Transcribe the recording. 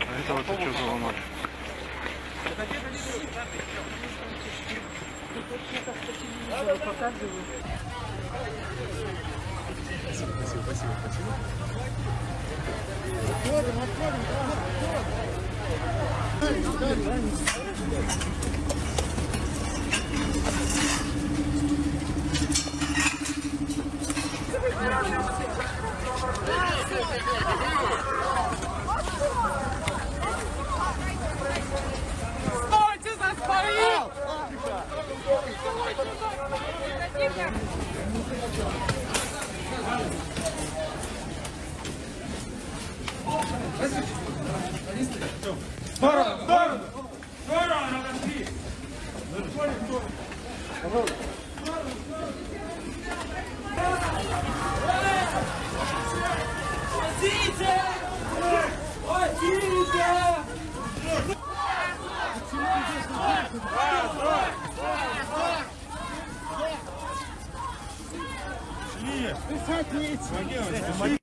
А это вот что за ломать? Спасибо, спасибо, спасибо, спасибо. Отходим, отходим, отходим. Барон! Барон! Барон! Барон! Барон! Дышать нечем.